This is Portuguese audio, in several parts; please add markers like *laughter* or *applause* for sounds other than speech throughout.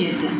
esquerda.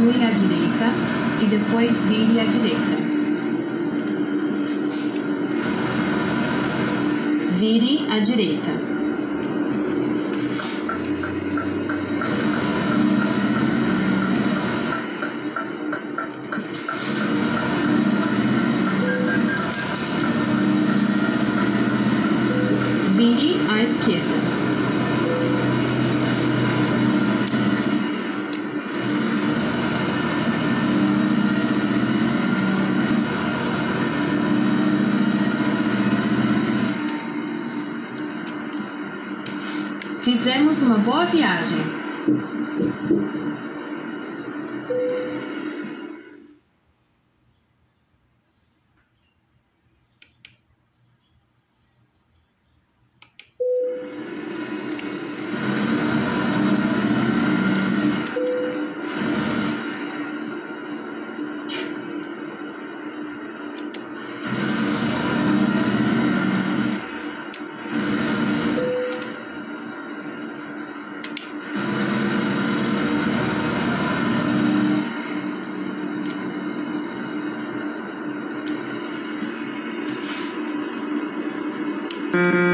Continue à direita e depois vire à direita. Vire à direita. Fizemos uma boa viagem. Mm-hmm. *laughs*